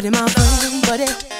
Buddy, my friend, buddy.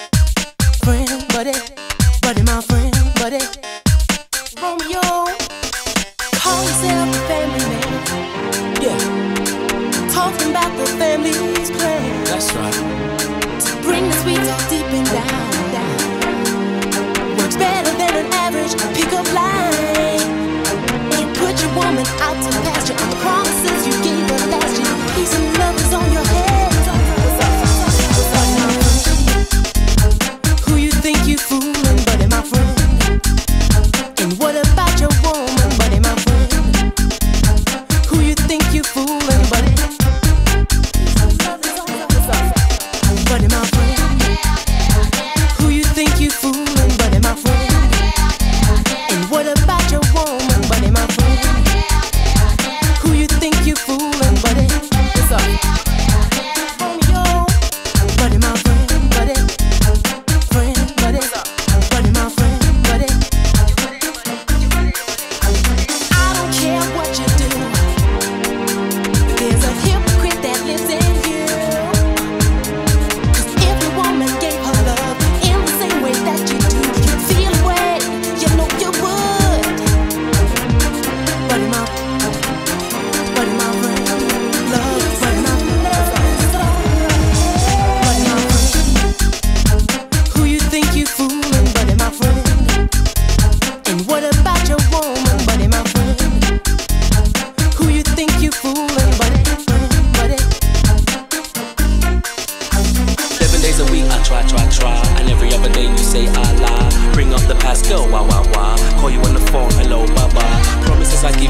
over there, you say Allah. Bring up the past, go wah wah wah. Call you on the phone, hello, baba. Promises I keep.